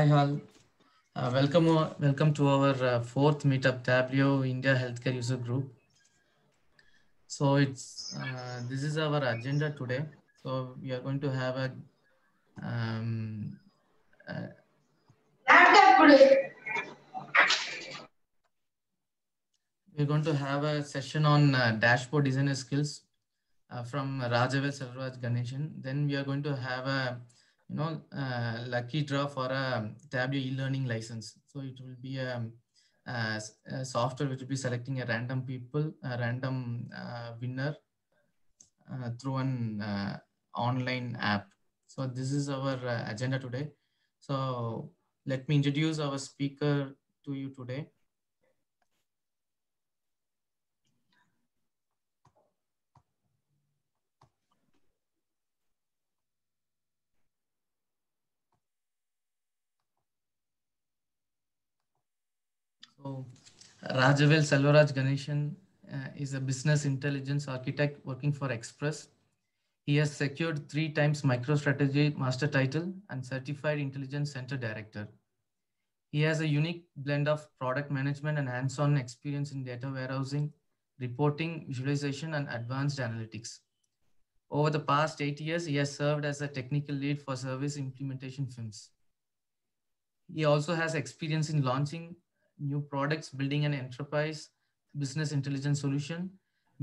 Hi all. Uh, welcome, o- welcome to our uh, fourth meetup Tableau India Healthcare User Group. So it's uh, this is our agenda today. So we are going to have a um, uh, we're going to have a session on uh, dashboard designer skills uh, from Rajavel Selvaraj Ganesan. Then we are going to have a you know uh, lucky draw for a Tableau e-learning license. So it will be a, a, a software which will be selecting a random people, a random uh, winner uh, through an uh, online app. So this is our uh, agenda today. So let me introduce our speaker to you today. So Rajavel Selvaraj Ganesan uh, is a business intelligence architect working for Express. He has secured three times MicroStrategy Master title and Certified Intelligence Center Director. He has a unique blend of product management and hands-on experience in data warehousing, reporting, visualization, and advanced analytics. Over the past eight years, he has served as a technical lead for service implementation firms. He also has experience in launching new products, building an enterprise business intelligence solution,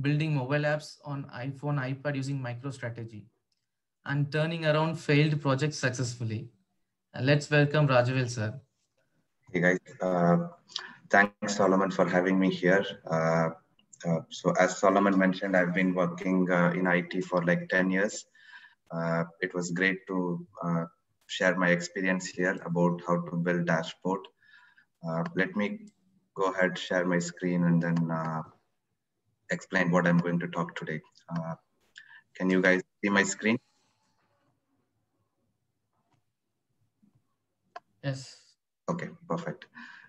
building mobile apps on iPhone, iPad using MicroStrategy, and turning around failed projects successfully. Let's welcome Rajavel, sir. Hey guys, uh, thanks Solomon for having me here. Uh, uh, so as Solomon mentioned, I've been working uh, in IT for like 10 years. Uh, it was great to uh, share my experience here about how to build dashboard. Uh, let me go ahead, share my screen and then uh, explain what I'm going to talk today. Uh, can you guys see my screen? Yes. Okay, perfect.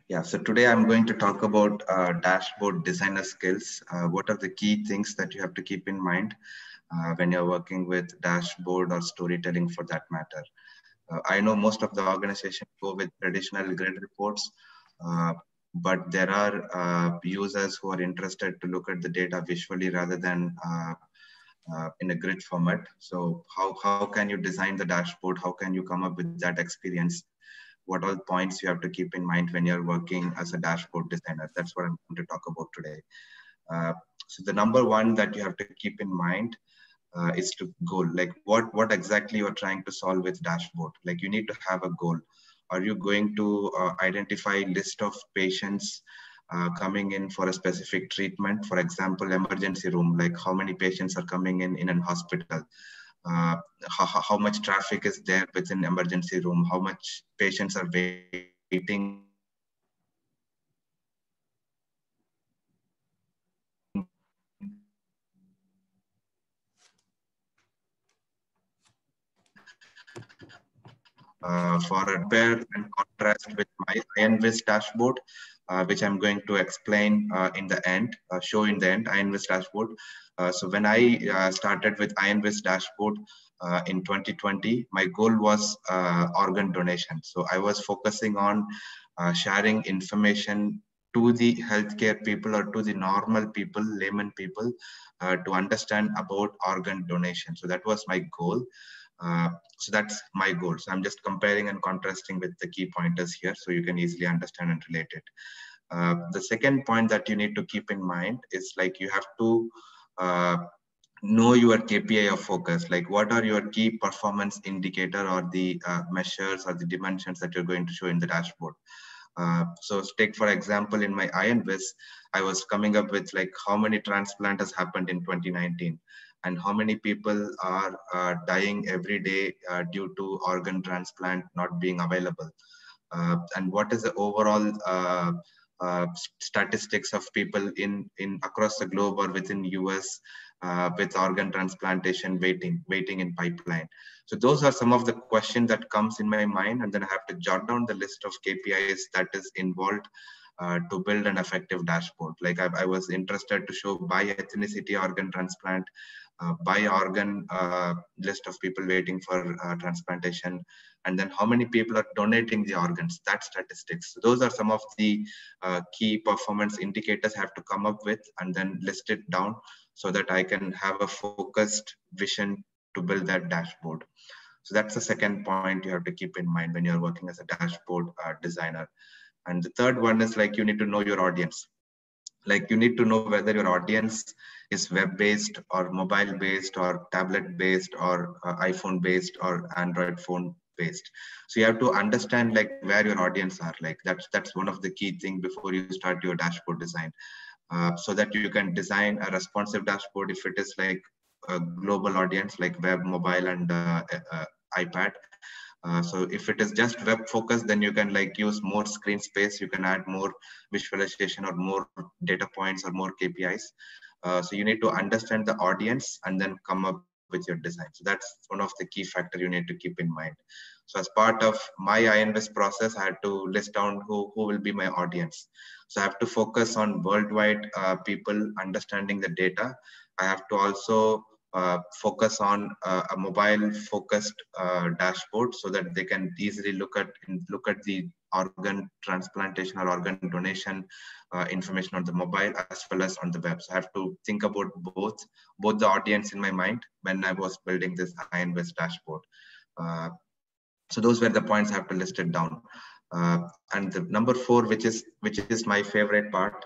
Yeah, so today I'm going to talk about uh, dashboard designer skills. Uh, what are the key things that you have to keep in mind uh, when you're working with dashboard or storytelling for that matter? I know most of the organizations go with traditional grid reports, but there are uh, users who are interested to look at the data visually rather than in a grid format. So how, how can you design the dashboard? How can you come up with that experience? what all points you have to keep in mind when you're working as a dashboard designer. That's what I'm going to talk about today. Uh, so the number one that you have to keep in mind uh, is to goal. Like what what exactly you're trying to solve with dashboard. Like you need to have a goal. Are you going to uh, identify list of patients uh, coming in for a specific treatment? For example, emergency room. Like how many patients are coming in in an hospital? uh, how, how much traffic is there within emergency room, how much patients are waiting uh, for a pair and contrast with my Iron Viz dashboard, uh, which I'm going to explain uh, in the end, uh, show in the end, Iron Viz dashboard. Uh, so when I started with Iron Viz dashboard in 2020, my goal was organ donation. So I was focusing on sharing information to the healthcare people or to the normal people, layman people, to understand about organ donation. So that was my goal. Uh, so that's my goal. So I'm just comparing and contrasting with the key pointers here so you can easily understand and relate it. Uh, the second point that you need to keep in mind is like you have to uh, know your KPI of focus. Like what are your key performance indicator or the uh, measures or the dimensions that you're going to show in the dashboard. Uh, so take for example, in my Iron Viz, I was coming up with like how many transplant has happened in 2019 and how many people are uh, dying every day uh, due to organ transplant not being available uh, and what is the overall uh, uh, statistics of people in in across the globe or within us uh, with organ transplantation waiting waiting in pipeline so those are some of the questions that comes in my mind and then i have to jot down the list of kpis that is involved uh, to build an effective dashboard. Like I, I, was interested to show by ethnicity organ transplant, uh, by organ uh, list of people waiting for uh, transplantation, and then how many people are donating the organs, that statistics. So those are some of the uh, key performance indicators I have to come up with and then list it down so that I can have a focused vision to build that dashboard. So that's the second point you have to keep in mind when you're working as a dashboard uh, designer. And the third one is like you need to know your audience. Like you need to know whether your audience is web-based or mobile-based or tablet-based or uh, iPhone-based or Android phone based so you have to understand like where your audience are like that's that's one of the key thing before you start your dashboard design uh, so that you can design a responsive dashboard if it is like a global audience like web mobile and uh, uh, ipad uh, so if it is just web focused, then you can like use more screen space. You can add more visualization or more data points or more KPIs. Uh, so you need to understand the audience and then come up with your design. So that's one of the key factor you need to keep in mind. So as part of my Iron Viz process, I had to list down who, who will be my audience. So I have to focus on worldwide uh, people understanding the data. I have to also uh, focus on uh, a mobile focused uh, dashboard so that they can easily look at look at the organ transplantation or organ donation uh, information on the mobile as well as on the web. So I have to think about both both the audience in my mind when I was building this Iron Viz dashboard. Uh, so those were the points I have to list it down. And the number four, which is which is my favorite part,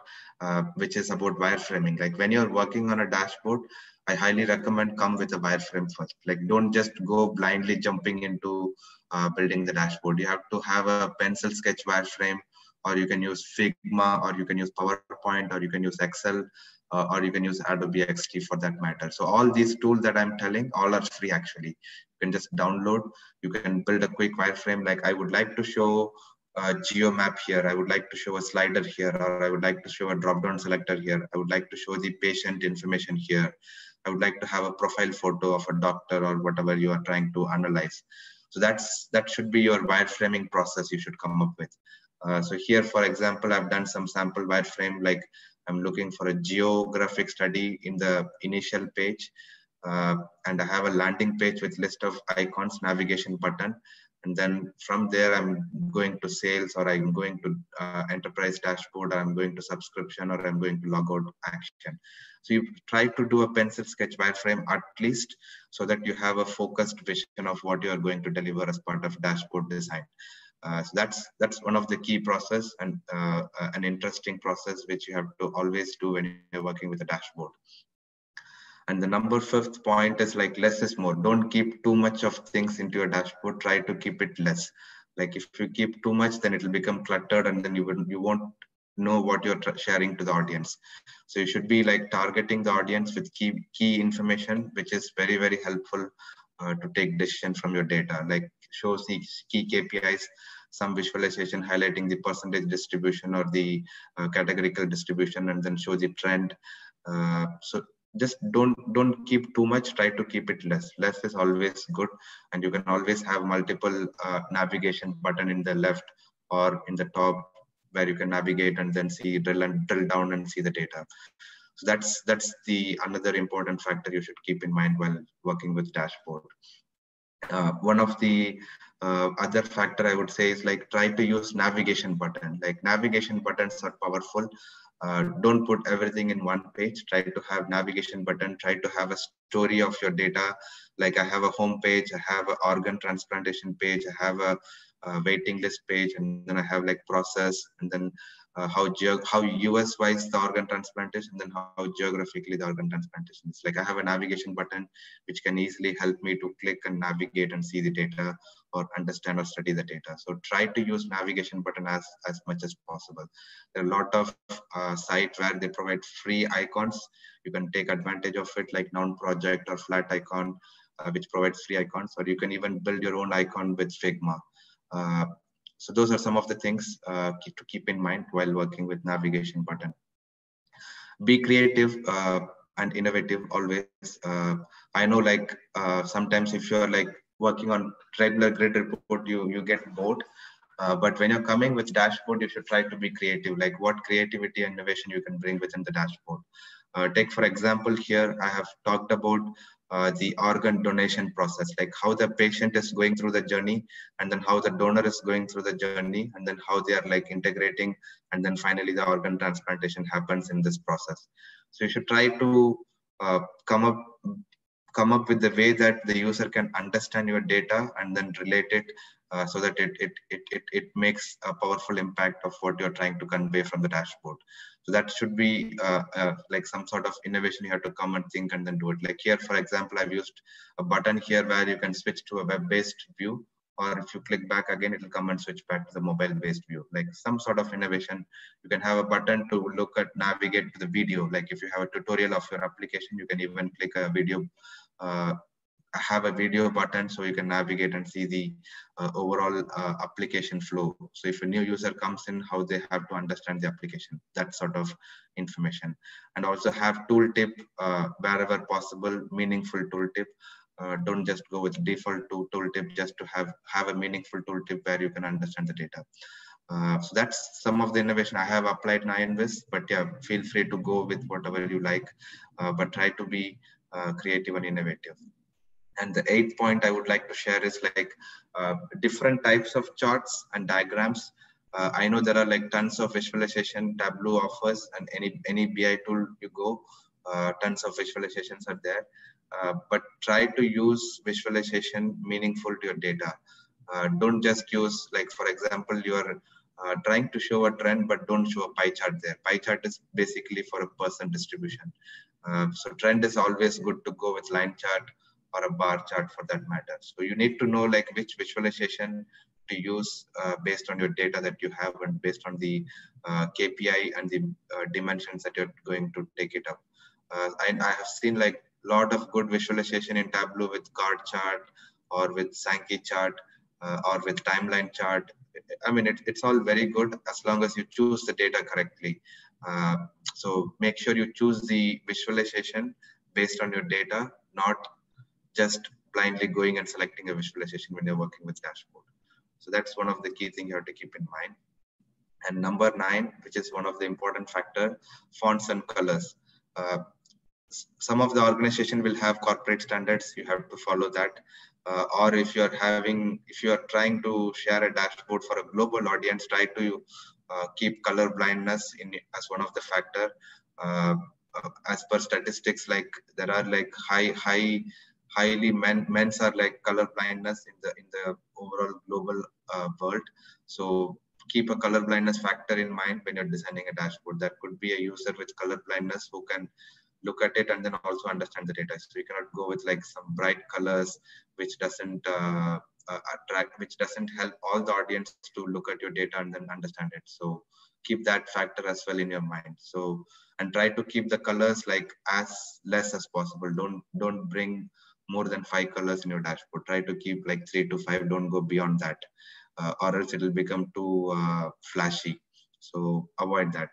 which is about wireframing. Like when you're working on a dashboard, I highly recommend come with a wireframe first. Like don't just go blindly jumping into uh, building the dashboard. You have to have a pencil sketch wireframe or you can use Figma or you can use PowerPoint or you can use Excel uh, or you can use Adobe XD for that matter. So all these tools that I'm telling, all are free actually. You can just download, you can build a quick wireframe like I would like to show a geo map here. I would like to show a slider here, or I would like to show a drop-down selector here. I would like to show the patient information here. I would like to have a profile photo of a doctor or whatever you are trying to analyze. So that's that should be your wireframing process you should come up with. Uh, so here, for example, I've done some sample wireframe like I'm looking for a geographic study in the initial page. Uh, and I have a landing page with list of icons, navigation button. And then from there, I'm going to sales or I'm going to uh, enterprise dashboard or I'm going to subscription or I'm going to logout action. So you try to do a pencil sketch wireframe at least so that you have a focused vision of what you are going to deliver as part of dashboard design. Uh, so that's that's one of the key process and uh, uh, an interesting process which you have to always do when you're working with a dashboard. And the number fifth point is like less is more. Don't keep too much of things into your dashboard. Try to keep it less. Like if you keep too much, then it will become cluttered, and then you will you won't know what you're sharing to the audience. So you should be like targeting the audience with key key information, which is very very helpful uh, to take decision from your data. Like shows key KPIs, some visualization highlighting the percentage distribution or the uh, categorical distribution, and then show the trend. Uh, so just don't don't keep too much. Try to keep it less. Less is always good. And you can always have multiple uh, navigation button in the left or in the top where you can navigate and then see drill and drill down and see the data. So that's that's the another important factor you should keep in mind while working with dashboard. Uh, one of the uh, other factor i would say is like try to use navigation button. Like navigation buttons are powerful uh, don't put everything in one page. Try to have navigation button. Try to have a story of your data. Like i have a home page i have an organ transplantation page i have a, a waiting list page and then i have like process and then uh, how ge- how US wise the organ transplantation, and then how geographically the organ transplantation is. Like I have a navigation button which can easily help me to click and navigate and see the data or understand or study the data. So try to use navigation button as as much as possible. There are a lot of uh, sites where they provide free icons. You can take advantage of it, like Noun Project or Flat Icon, uh, which provides free icons, or you can even build your own icon with Figma. Uh, so those are some of the things uh, to keep in mind while working with navigation button. Be creative uh, and innovative always. Uh, I know like sometimes if you're like working on regular grid report, you, you get bored. Uh, but when you're coming with dashboard, you should try to be creative, like what creativity and innovation you can bring within the dashboard. Uh, take for example here, I have talked about uh, the organ donation process, like how the patient is going through the journey, and then how the donor is going through the journey, and then how they are like integrating, and then finally the organ transplantation happens in this process. So you should try to uh, come up come up with the way that the user can understand your data and then relate it uh, so that it, it, it, it, it makes a powerful impact of what you're trying to convey from the dashboard. So that should be uh, uh, like some sort of innovation you have to come and think and then do it. Like here, for example, I've used a button here where you can switch to a web-based view or if you click back again, it will come and switch back to the mobile-based view. Like some sort of innovation, you can have a button to look at, navigate to the video. Like if you have a tutorial of your application, you can even click a video have a video button so you can navigate and see the uh, overall uh, application flow. So if a new user comes in, how they have to understand the application, that sort of information. And also have tooltip uh, wherever possible, meaningful tooltip. Uh, don't just go with default to tooltip just to have, have a meaningful tooltip where you can understand the data. Uh, so that's some of the innovation I have applied in Iron Viz, but yeah, feel free to go with whatever you like, uh, but try to be creative and innovative. And the eighth point I would like to share is like uh, different types of charts and diagrams. Uh, I know there are like tons of visualization Tableau offers and any, any BI tool you go, uh, tons of visualizations are there. Uh, but try to use visualization meaningful to your data. Uh, don't just use like, for example, you're uh, trying to show a trend, but don't show a pie chart there. Pie chart is basically for a person distribution. So trend is always good to go with line chart or a bar chart for that matter. So you need to know like which visualization to use uh, based on your data that you have and based on the uh, KPI and the uh, dimensions that you're going to take it up. Uh, I, I, have seen like a lot of good visualization in Tableau with card chart or with Sankey chart uh, or with timeline chart. I mean, it, it's all very good as long as you choose the data correctly. Uh, so make sure you choose the visualization based on your data, not just blindly going and selecting a visualization when you're working with dashboard. So that's one of the key things you have to keep in mind. And number nine, which is one of the important factor, fonts and colors. Uh, some of the organization will have corporate standards. You have to follow that. Uh, or if you're having, if you are trying to share a dashboard for a global audience, try to keep color blindness in as one of the factor. Uh, uh, as per statistics, like there are like high, high highly men men's are like color blindness in the in the overall global uh, world. So keep a color blindness factor in mind when you're designing a dashboard. That could be a user with color blindness who can look at it and then also understand the data. So you cannot go with like some bright colors which doesn't uh, uh, attract which doesn't help all the audience to look at your data and then understand it so keep that factor as well in your mind so and try to keep the colors like as less as possible don't don't bring more than five colors in your dashboard. Try to keep like three to five. Don't go beyond that, uh, or else it will become too uh, flashy. So avoid that.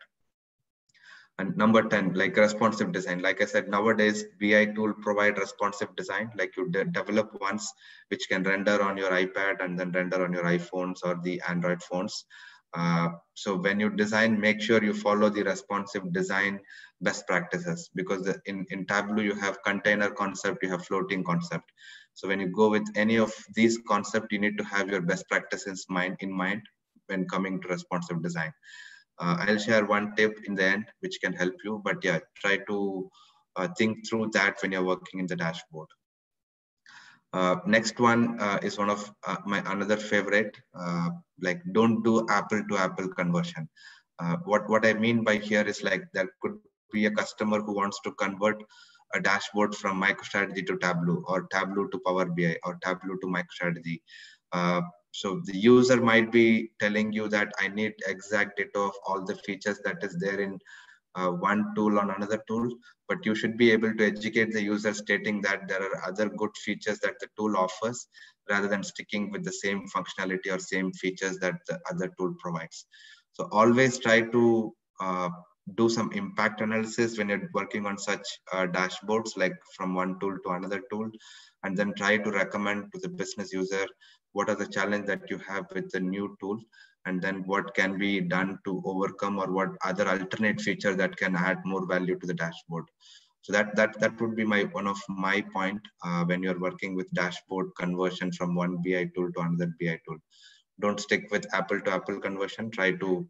And number 10, like responsive design. Like I said, nowadays BI tool provide responsive design. Like you de develop ones which can render on your iPad and then render on your iPhones or the Android phones. Uh, so when you design, make sure you follow the responsive design best practices because in, in Tableau, you have container concept, you have floating concept. So when you go with any of these concepts, you need to have your best practices mind, in mind when coming to responsive design. Uh, I'll share one tip in the end, which can help you, but yeah, try to uh, think through that when you're working in the dashboard. Uh, next one uh, is one of uh, my another favorite, uh, like don't do apple to apple conversion. What, what I mean by here is like there could be a customer who wants to convert a dashboard from MicroStrategy to Tableau or Tableau to Power BI or Tableau to MicroStrategy. So the user might be telling you that I need exact data of all the features that is there in uh, one tool on another tool, but you should be able to educate the user stating that there are other good features that the tool offers rather than sticking with the same functionality or same features that the other tool provides. So always try to uh, do some impact analysis when you're working on such uh, dashboards, like from one tool to another tool, and then try to recommend to the business user what are the challenge that you have with the new tool, and then what can be done to overcome or what other alternate feature that can add more value to the dashboard. So that that that would be my one of my point uh, when you're working with dashboard conversion from one BI tool to another BI tool. Don't stick with Apple to Apple conversion. Try to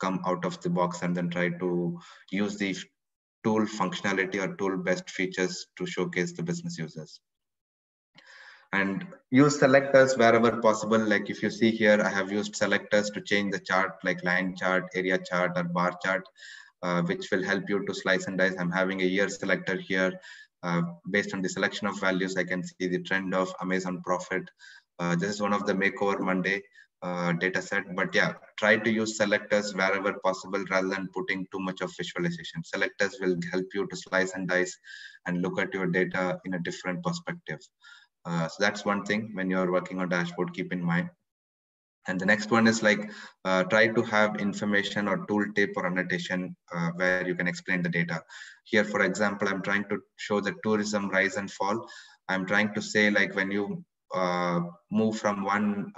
come out of the box and then try to use the tool functionality or tool best features to showcase the business users and use selectors wherever possible. Like if you see here i have used selectors to change the chart like line chart area chart or bar chart uh, which will help you to slice and dice. I'm having a year selector here. Uh, based on the selection of values i can see the trend of amazon profit. Uh, this is one of the makeover monday uh, data set. But yeah try to use selectors wherever possible rather than putting too much of visualization. Selectors will help you to slice and dice and look at your data in a different perspective uh, so that's one thing when you're working on dashboard keep in mind. And the next one is like uh, try to have information or tooltip or annotation uh, where you can explain the data. Here for example i'm trying to show the tourism rise and fall. I'm trying to say like when you uh, move from one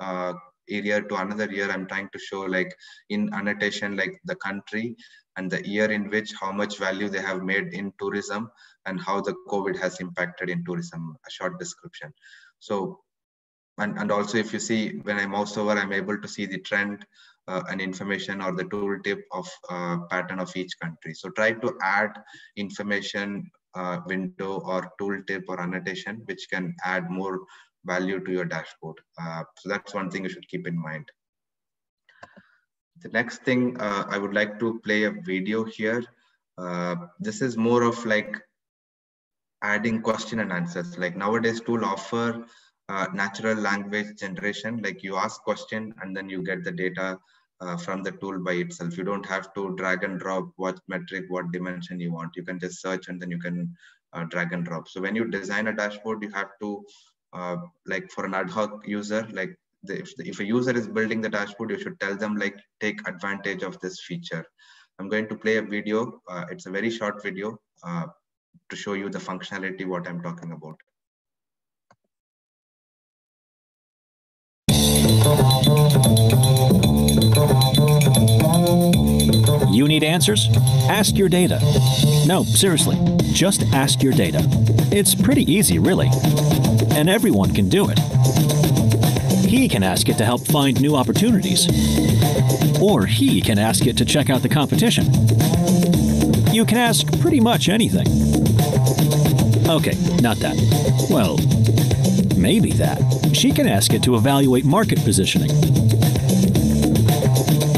area to another year i'm trying to show like in annotation like the country and the year in which how much value they have made in tourism and how the covid has impacted in tourism a short description. So and, and also if you see when i mouse over i'm able to see the trend uh, and information or the tooltip of uh, pattern of each country. So try to add information uh, window or tooltip or annotation which can add more value to your dashboard. Uh, so that's one thing you should keep in mind. The next thing uh, I would like to play a video here. Uh, this is more of like adding question and answers. Like nowadays tool offer uh, natural language generation. Like you ask question and then you get the data uh, from the tool by itself. You don't have to drag and drop what metric, what dimension you want. You can just search and then you can uh, drag and drop. So when you design a dashboard, you have to uh, like for an ad hoc user, like the, if, the, if a user is building the dashboard, you should tell them like take advantage of this feature. I'm going to play a video. Uh, it's a very short video uh, to show you the functionality, what I'm talking about. You need answers? Ask your data. No, seriously, just ask your data. It's pretty easy, really. And everyone can do it. He can ask it to help find new opportunities. Or he can ask it to check out the competition. You can ask pretty much anything. Okay, not that. Well, maybe that. She can ask it to evaluate market positioning.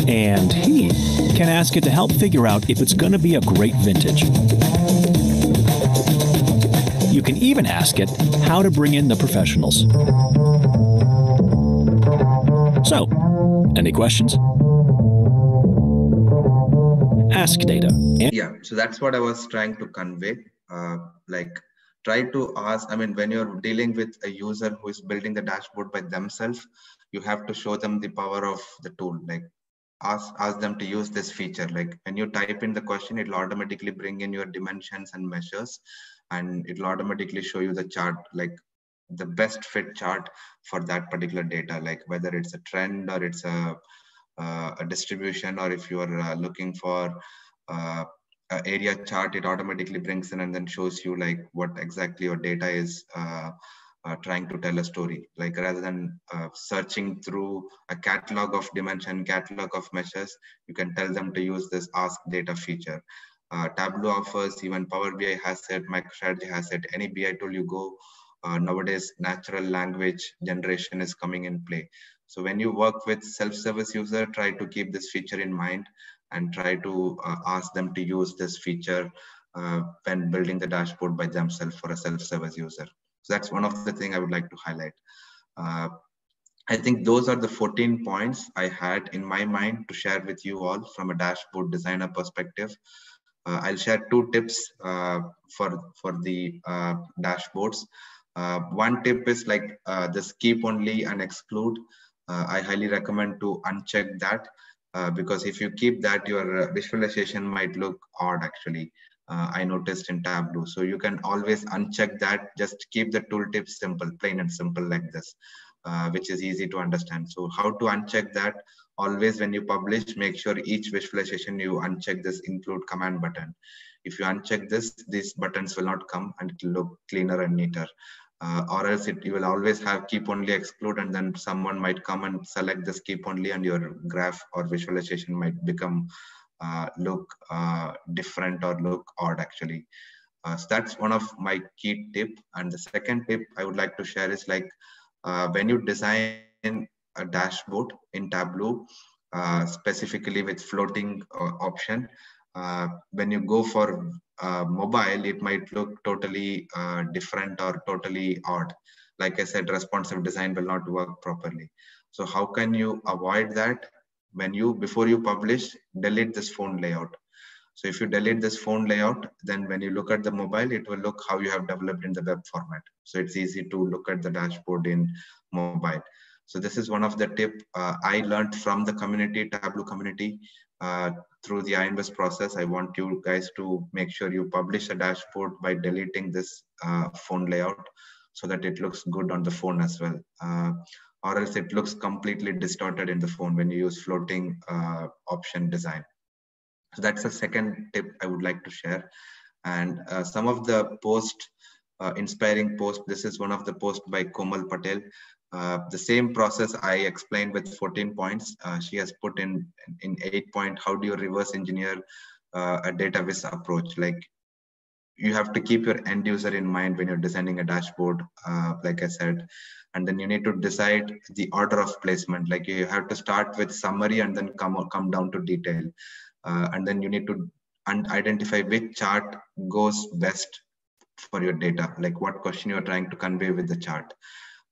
And he can ask it to help figure out if it's going to be a great vintage. You can even ask it how to bring in the professionals. So, any questions? Ask data. yeah, so that's what I was trying to convey. Uh, like, try to ask. I mean, when you're dealing with a user who is building the dashboard by themselves, you have to show them the power of the tool. Like, ask ask them to use this feature like when you type in the question it'll automatically bring in your dimensions and measures and it'll automatically show you the chart like the best fit chart for that particular data like whether it's a trend or it's a uh, a distribution or if you are uh, looking for uh, area chart it automatically brings in and then shows you like what exactly your data is uh, uh, trying to tell a story. Like rather than uh, searching through a catalog of dimension catalog of measures you can tell them to use this ask data feature uh, tableau offers even power bi has it microstrategy has it any bi tool you go uh, nowadays natural language generation is coming in play so when you work with self-service user try to keep this feature in mind and try to uh, ask them to use this feature uh, when building the dashboard by themselves for a self-service user so that's one of the thing I would like to highlight. Uh, I think those are the 14 points I had in my mind to share with you all from a dashboard designer perspective. Uh, I'll share two tips uh, for, for the uh, dashboards. One tip is like the keep only and exclude. I highly recommend to uncheck that because if you keep that, your visualization might look odd actually. Uh, I noticed in Tableau. So you can always uncheck that. Just keep the tooltip simple, plain and simple like this, uh, which is easy to understand. So how to uncheck that? Always when you publish, make sure each visualization you uncheck this include command button. If you uncheck this, these buttons will not come and it will look cleaner and neater uh, or else it, you will always have keep only exclude and then someone might come and select this keep only and your graph or visualization might become uh, look uh, different or look odd actually. Uh, so that's one of my key tip. And the second tip I would like to share is like uh, when you design a dashboard in Tableau, uh, specifically with floating option, when you go for uh, mobile, it might look totally uh, different or totally odd. Like I said, responsive design will not work properly. So how can you avoid that? When you, before you publish, delete this phone layout. So if you delete this phone layout, then when you look at the mobile, it will look how you have developed in the web format. So it's easy to look at the dashboard in mobile. So this is one of the tip uh, I learned from the community, Tableau community. Uh, through the Iron Viz process, I want you guys to make sure you publish a dashboard by deleting this uh, phone layout so that it looks good on the phone as well. Uh, or else it looks completely distorted in the phone when you use floating uh, option design. So that's the second tip I would like to share. And uh, some of the post uh, inspiring post, this is one of the posts by Komal Patel. Uh, the same process I explained with 14 points, uh, she has put in in eight point, how do you reverse engineer uh, a data viz approach? Like you have to keep your end user in mind when you're designing a dashboard, uh, like I said, and then you need to decide the order of placement. Like you have to start with summary and then come, come down to detail. Uh, and then you need to identify which chart goes best for your data, like what question you're trying to convey with the chart.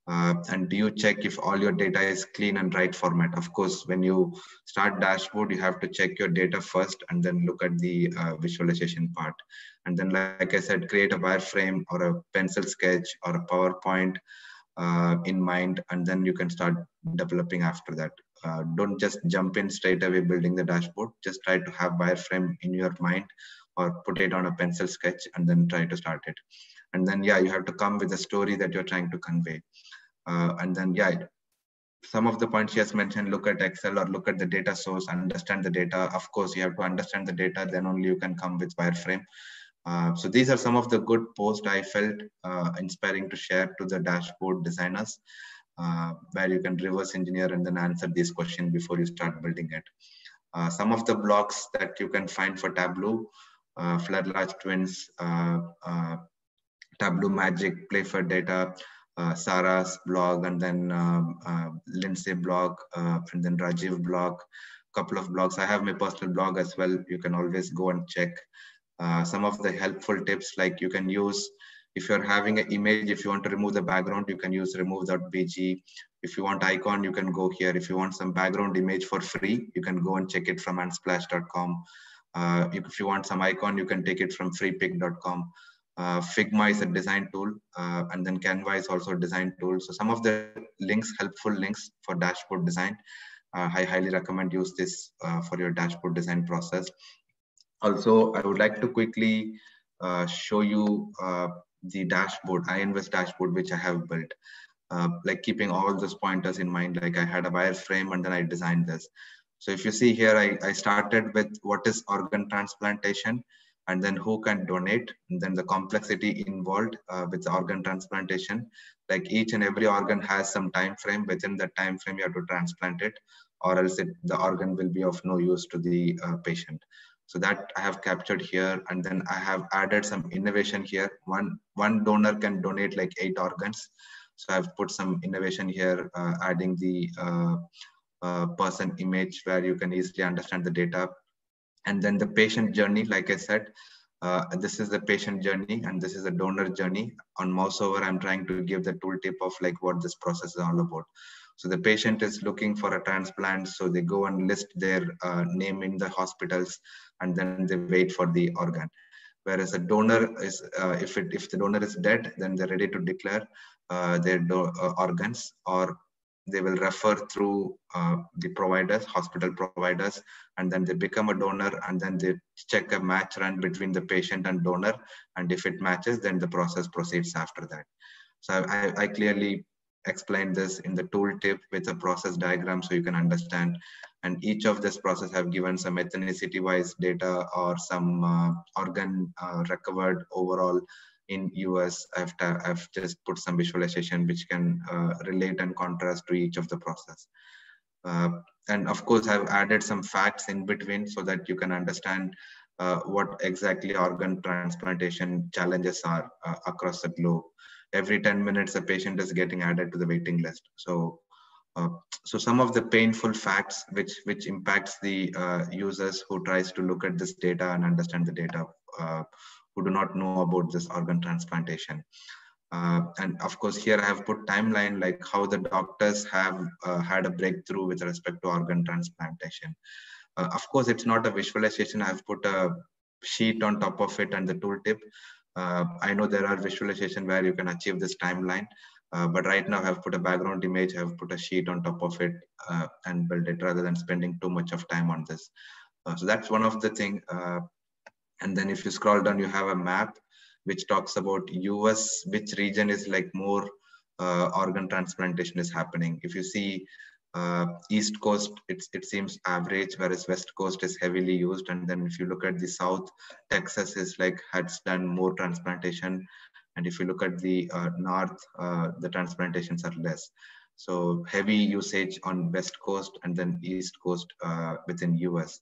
Uh, and do you check if all your data is clean and right format? Of course when you start dashboard you have to check your data first and then look at the uh, visualization part. And then like i said create a wireframe or a pencil sketch or a powerpoint uh, in mind and then you can start developing after that. Uh, don't just jump in straight away building the dashboard. Just try to have wireframe in your mind or put it on a pencil sketch and then try to start it. And then yeah you have to come with a story that you're trying to convey uh, and then yeah some of the points she has mentioned look at excel or look at the data source understand the data. Of course you have to understand the data then only you can come with wireframe. Uh, so these are some of the good posts i felt uh, inspiring to share to the dashboard designers uh, where you can reverse engineer and then answer these questions before you start building it. Uh, some of the blocks that you can find for tableau uh, Flerlage Twins Tableau Magic, Playfair Data, uh, Sarah's blog, and then um, uh, Lindsay blog, uh, and then Rajiv blog, couple of blogs. I have my personal blog as well. You can always go and check uh, some of the helpful tips like you can use if you're having an image, if you want to remove the background, you can use remove.bg. If you want icon, you can go here. If you want some background image for free, you can go and check it from unsplash.com. Uh, if you want some icon, you can take it from freepik.com. Uh, Figma is a design tool, uh, and then Canva is also a design tool. So some of the links, helpful links for dashboard design, uh, I highly recommend use this uh, for your dashboard design process. Also, I would like to quickly uh, show you uh, the dashboard, Iron Viz dashboard, which I have built. like keeping all those pointers in mind, like I had a wireframe and then I designed this. So if you see here, I, I started with what is organ transplantation and then who can donate and then the complexity involved uh, with organ transplantation. Like each and every organ has some time frame. Within that time frame you have to transplant it or else it, the organ will be of no use to the uh, patient. So that i have captured here and then i have added some innovation here. One one donor can donate like eight organs. So i've put some innovation here uh, adding the uh, uh, person image where you can easily understand the data and then the patient journey like i said uh, this is the patient journey and this is the donor journey. On mouse over i'm trying to give the tooltip of like what this process is all about. So the patient is looking for a transplant so they go and list their uh, name in the hospitals and then they wait for the organ. Whereas a donor is uh, if it if the donor is dead then they're ready to declare uh, their uh, organs or they will refer through uh, the providers, hospital providers, and then they become a donor, and then they check a match run between the patient and donor, and if it matches, then the process proceeds after that. So I, I clearly explained this in the tooltip with a process diagram so you can understand. And each of this process have given some ethnicity-wise data or some uh, organ uh, recovered overall in US, I've, I've just put some visualization which can uh, relate and contrast to each of the process. Uh, and of course, I've added some facts in between so that you can understand uh, what exactly organ transplantation challenges are uh, across the globe. Every 10 minutes, a patient is getting added to the waiting list. So, uh, so some of the painful facts which which impacts the uh, users who tries to look at this data and understand the data who do not know about this organ transplantation. Uh, and of course, here I have put timeline like how the doctors have uh, had a breakthrough with respect to organ transplantation. Uh, of course, it's not a visualization. I've put a sheet on top of it and the tooltip. Uh, I know there are visualization where you can achieve this timeline, uh, but right now I've put a background image, I've put a sheet on top of it uh, and build it rather than spending too much of time on this. so that's one of the thing and then if you scroll down, you have a map which talks about US, which region is like more uh, organ transplantation is happening. If you see uh, East Coast, it seems average, whereas West Coast is heavily used. And then if you look at the South, Texas is like has done more transplantation. And if you look at the uh, North, uh, the transplantations are less. So heavy usage on West Coast and then East Coast uh, within US.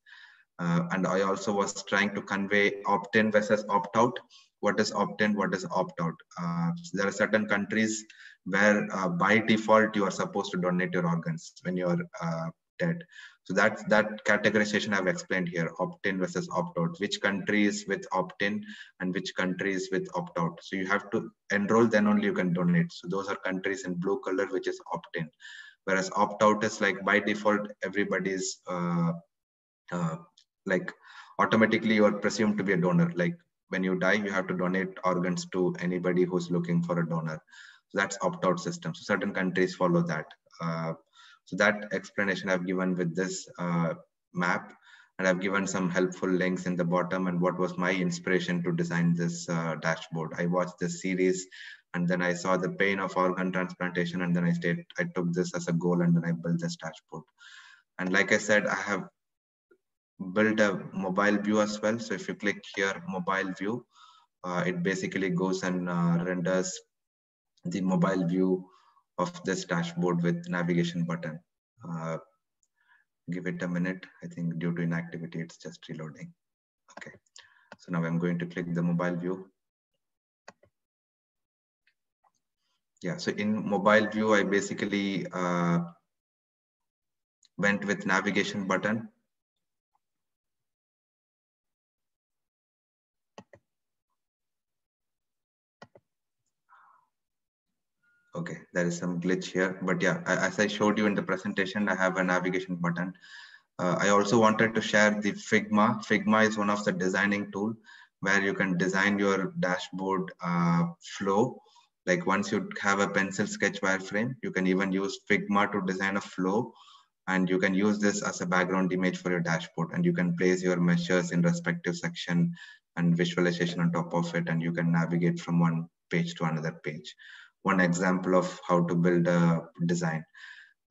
Uh, and I also was trying to convey opt-in versus opt-out. What is opt-in? What is opt-out? Uh, there are certain countries where uh, by default you are supposed to donate your organs when you're uh, dead. So that that categorization I've explained here: opt-in versus opt-out. Which countries with opt-in and which countries with opt-out. So you have to enroll, then only you can donate. So those are countries in blue color, which is opt-in. Whereas opt-out is like by default, everybody's uh, uh, like automatically you are presumed to be a donor. Like when you die you have to donate organs to anybody who's looking for a donor. So that's opt-out system. So certain countries follow that. Uh, so that explanation i've given with this uh, map and i've given some helpful links in the bottom and what was my inspiration to design this uh, dashboard. I watched this series and then i saw the pain of organ transplantation and then i stayed i took this as a goal and then i built this dashboard. And like i said i have build a mobile view as well. So if you click here, mobile view, uh, it basically goes and uh, renders the mobile view of this dashboard with navigation button. Uh, give it a minute. I think due to inactivity, it's just reloading. Okay. So now I'm going to click the mobile view. Yeah, so in mobile view, I basically uh, went with navigation button Okay, there is some glitch here, but yeah, as I showed you in the presentation, I have a navigation button. Uh, I also wanted to share the Figma. Figma is one of the designing tool where you can design your dashboard uh, flow. Like once you have a pencil sketch wireframe, you can even use Figma to design a flow and you can use this as a background image for your dashboard and you can place your measures in respective section and visualization on top of it and you can navigate from one page to another page one example of how to build a design.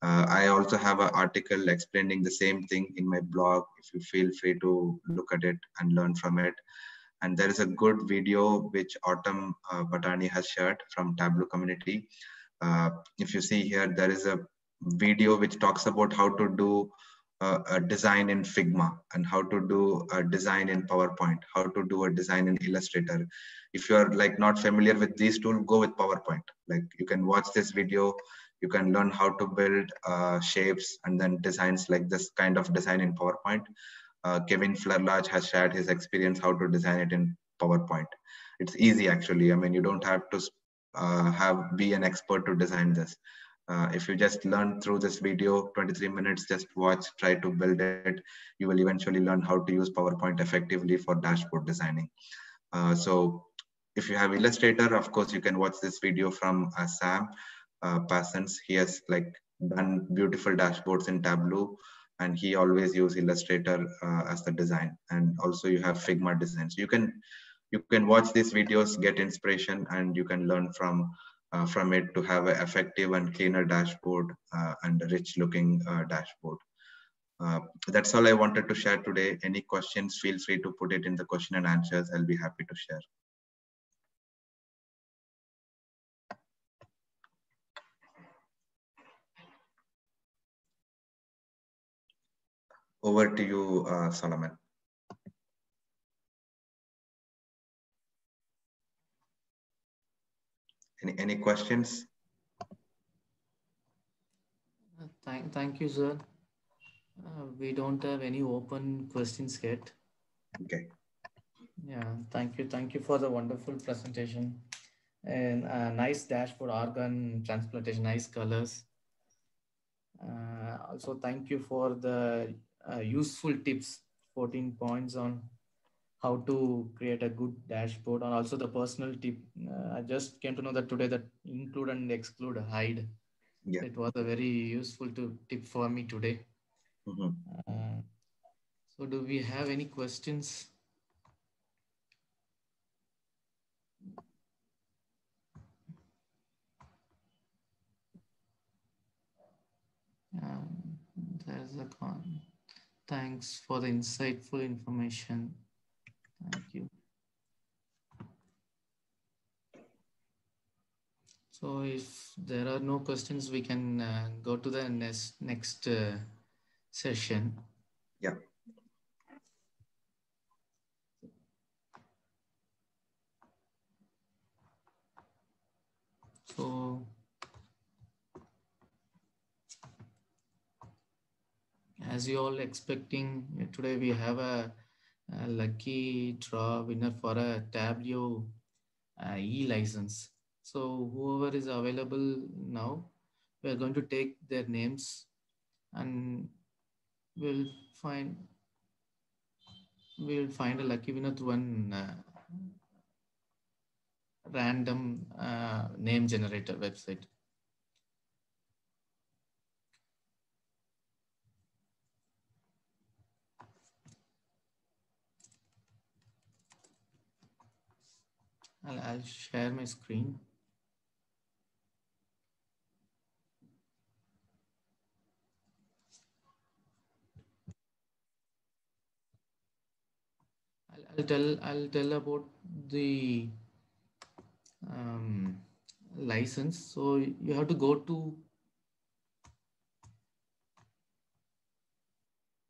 Uh, I also have an article explaining the same thing in my blog. If you feel free to look at it and learn from it. And there is a good video which Autumn uh, Battani has shared from Tableau community. Uh, if you see here, there is a video which talks about how to do a design in Figma and how to do a design in PowerPoint, how to do a design in Illustrator. If you're like not familiar with these tools, go with PowerPoint. Like you can watch this video, you can learn how to build uh, shapes and then designs like this kind of design in PowerPoint. Uh, Kevin Flerlage has shared his experience how to design it in PowerPoint. It's easy actually. I mean, you don't have to uh, have be an expert to design this. Uh, if you just learn through this video, 23 minutes, just watch, try to build it, you will eventually learn how to use PowerPoint effectively for dashboard designing. Uh, so if you have Illustrator, of course, you can watch this video from uh, Sam uh, Parsons. He has like done beautiful dashboards in Tableau, and he always use Illustrator uh, as the design. And also you have Figma designs. You can you can watch these videos, get inspiration, and you can learn from uh, from it to have an effective and cleaner dashboard uh, and rich looking uh, dashboard. Uh, that's all I wanted to share today. Any questions, feel free to put it in the question and answers. I'll be happy to share. Over to you, uh, Solomon. Any, any questions? Uh, thank, thank you, sir. Uh, we don't have any open questions yet. Okay. Yeah, thank you. Thank you for the wonderful presentation and uh, nice dashboard organ transplantation, nice colors. Uh, also, thank you for the uh, useful tips, 14 points on how to create a good dashboard and also the personal tip. Uh, I just came to know that today that include and exclude hide. Yeah. It was a very useful to, tip for me today. Mm -hmm. Uh, so do we have any questions? Um, there's a con. Thanks for the insightful information. Thank you. So if there are no questions, we can uh, go to the next next uh, session. Yeah. So as you all expecting today we have a, lucky draw winner for a Tableau uh, e-license. So whoever is available now, we are going to take their names and we'll find we'll find a lucky winner through one uh, random uh, name generator website. I'll, I'll share my screen. I'll, I'll tell I'll tell about the um, license. So you have to go to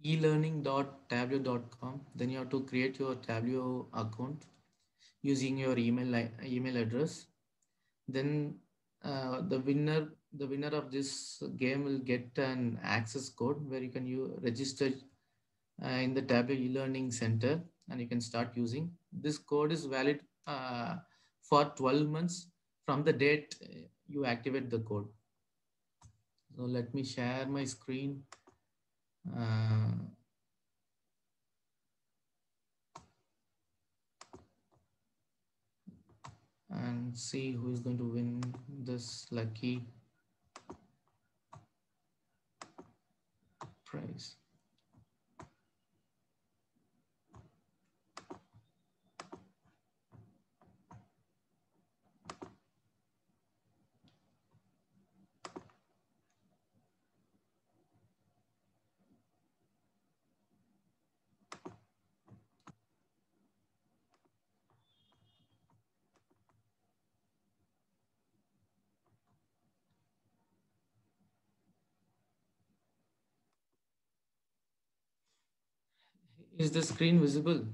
elearning.tableau.com. Then you have to create your Tableau account using your email email address. Then uh, the winner the winner of this game will get an access code where you can you register uh, in the Tableau e-learning center and you can start using. This code is valid uh, for 12 months from the date you activate the code. So let me share my screen. And see who is going to win this lucky prize. Is the screen visible?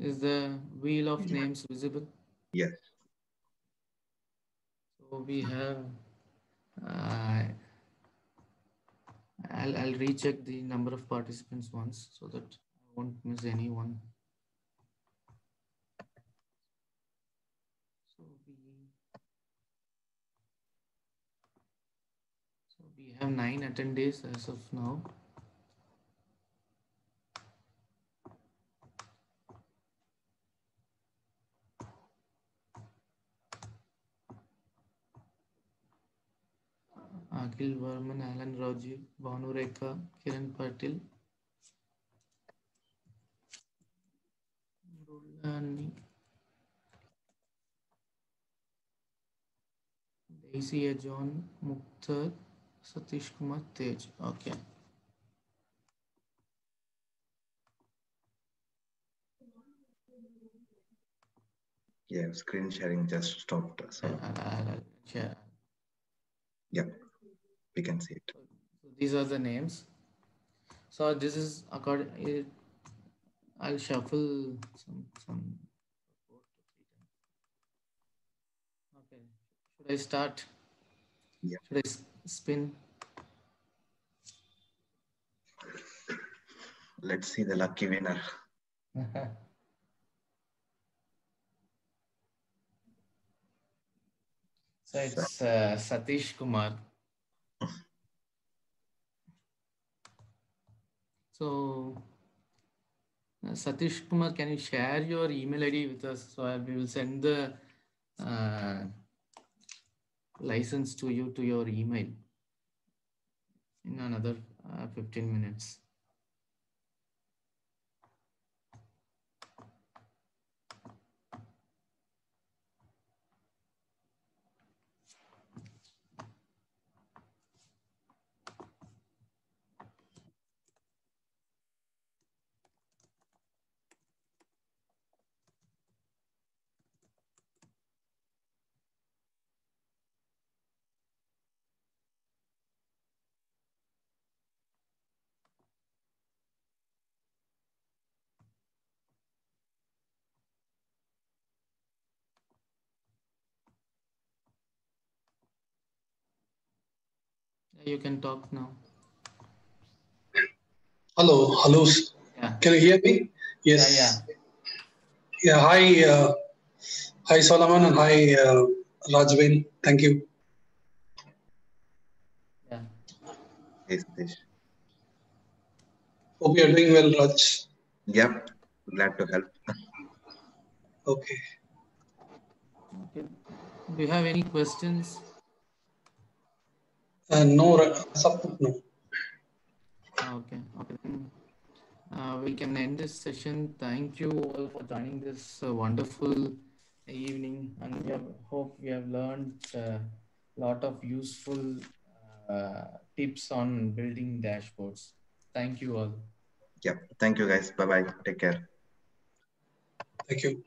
Is the wheel of names visible? Yes. So we have, uh, I'll, I'll recheck the number of participants once so that I won't miss anyone. So we, so we have nine attendees as of now. Akhil Varman, Alan Rajiv, Bhanu Rekha, Kiran Patil. Rulani. Daisy John, Mukhtar, Satish Kumar Tej. Okay. Yeah, screen sharing just stopped. So I'll- I'll share. yeah, we can see it. So these are the names. So this is according. It, I'll shuffle some some. Okay. Should I start? Yeah. Should I spin? Let's see the lucky winner. so it's uh, Satish Kumar. So, uh, Satish Kumar, can you share your email ID with us? So we will send the uh, license to you to your email in another uh, 15 minutes. You can talk now. Hello, hello. Yeah. Can you hear me? Yes. Yeah, Yeah. Hi, uh, hi Solomon and hi uh, Rajvin. Thank you. yeah. Hey, Satish. Hope you're doing well, Raj. Yep, glad to help. Okay. Okay. Do you have any questions? Uh, no, Ra- no. Ah, Okay, okay. Uh, we can end this session. Thank you all for joining this uh, wonderful evening, and we have, hope we have learned a lot of useful uh, tips on building dashboards. Thank you all. Yep, thank you guys. Bye bye. Take care. Thank you.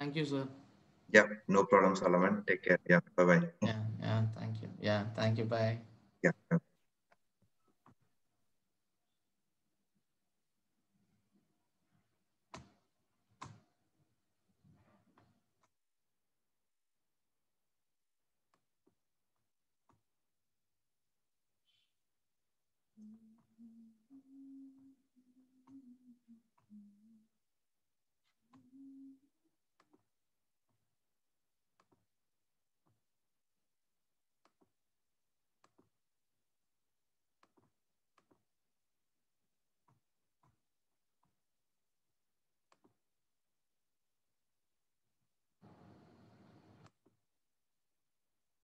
Thank you, sir. Yep, no problem, Solomon. Take care. Yeah, bye bye. Yeah, yeah. Thank you. Yeah, thank you. Bye. Yeah.